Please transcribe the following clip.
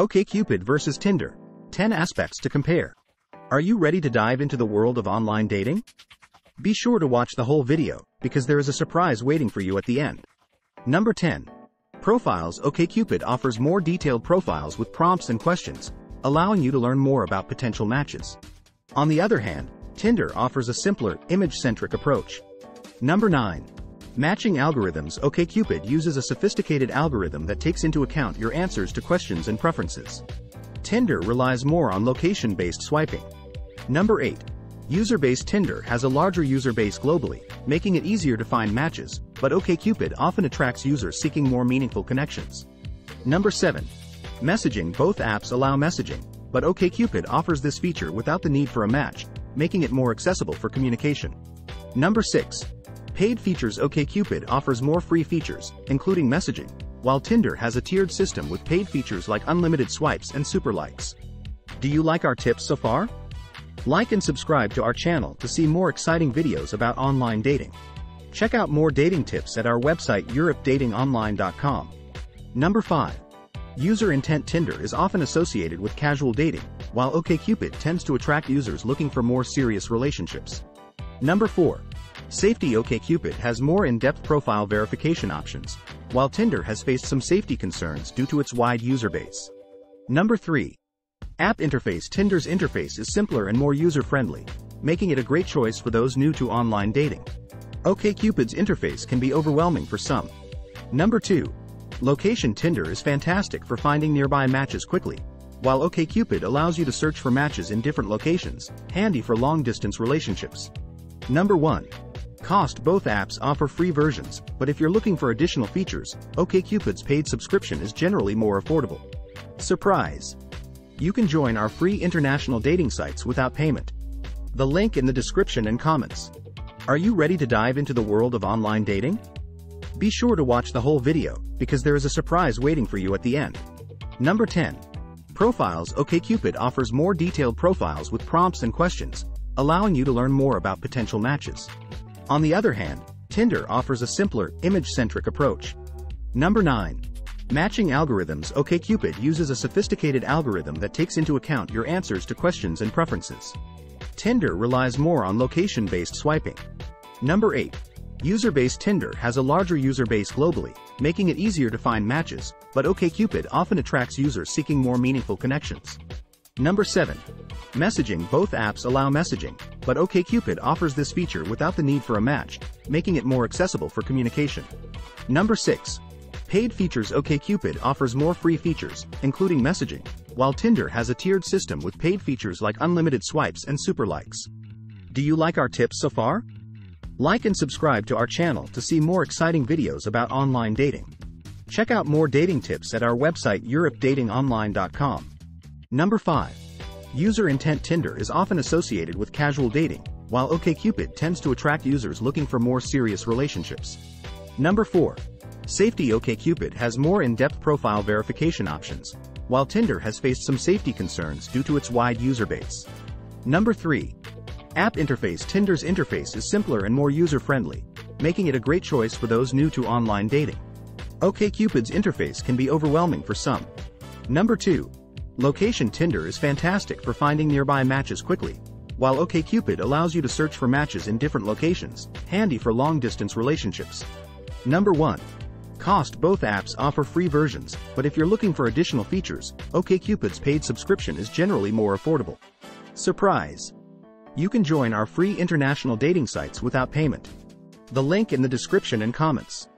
OkCupid versus Tinder. 10 aspects to compare. Are you ready to dive into the world of online dating? Be sure to watch the whole video, because there is a surprise waiting for you at the end. Number 10. Profiles OkCupid offers more detailed profiles with prompts and questions, allowing you to learn more about potential matches. On the other hand, Tinder offers a simpler, image-centric approach. Number 9. Matching algorithms OkCupid uses a sophisticated algorithm that takes into account your answers to questions and preferences. Tinder relies more on location-based swiping. Number 8. User-based Tinder has a larger user base globally, making it easier to find matches, but OkCupid often attracts users seeking more meaningful connections. Number 7. Messaging Both apps allow messaging, but OkCupid offers this feature without the need for a match, making it more accessible for communication. Number 6. Paid features OkCupid offers more free features, including messaging, while Tinder has a tiered system with paid features like unlimited swipes and super likes. Do you like our tips so far? Like and subscribe to our channel to see more exciting videos about online dating. Check out more dating tips at our website europedatingonline.com. Number 5. User intent Tinder is often associated with casual dating, while OkCupid tends to attract users looking for more serious relationships. Number 4. Safety OkCupid has more in-depth profile verification options, while Tinder has faced some safety concerns due to its wide user base. Number 3. App Interface Tinder's interface is simpler and more user-friendly, making it a great choice for those new to online dating. OkCupid's interface can be overwhelming for some. Number 2. Location Tinder is fantastic for finding nearby matches quickly, while OkCupid allows you to search for matches in different locations, handy for long-distance relationships. Number 1. Cost Both apps offer free versions, but if you're looking for additional features, OkCupid's paid subscription is generally more affordable. Surprise! You can join our free international dating sites without payment. The link in the description and comments. Are you ready to dive into the world of online dating? Be sure to watch the whole video, because there is a surprise waiting for you at the end. Number 10. Profiles OkCupid offers more detailed profiles with prompts and questions, allowing you to learn more about potential matches. On the other hand, Tinder offers a simpler, image-centric approach. Number 9. Matching algorithms OkCupid uses a sophisticated algorithm that takes into account your answers to questions and preferences. Tinder relies more on location-based swiping. Number 8. User-based Tinder has a larger user base globally, making it easier to find matches, but OkCupid often attracts users seeking more meaningful connections. Number 7. Messaging Both apps allow messaging, but OkCupid offers this feature without the need for a match, making it more accessible for communication. Number 6. Paid features OkCupid offers more free features, including messaging, while Tinder has a tiered system with paid features like unlimited swipes and super likes. Do you like our tips so far? Like and subscribe to our channel to see more exciting videos about online dating. Check out more dating tips at our website europedatingonline.com. Number 5. User intent Tinder is often associated with casual dating, while OkCupid tends to attract users looking for more serious relationships. Number 4. Safety OkCupid has more in-depth profile verification options, while Tinder has faced some safety concerns due to its wide user base. Number 3. App Interface Tinder's interface is simpler and more user-friendly, making it a great choice for those new to online dating. OkCupid's interface can be overwhelming for some. Number 2. Location Tinder is fantastic for finding nearby matches quickly, while OkCupid allows you to search for matches in different locations, handy for long-distance relationships. Number 1. Cost Both apps offer free versions, but if you're looking for additional features, OkCupid's paid subscription is generally more affordable. Surprise! You can join our free international dating sites without payment. The link in the description and comments.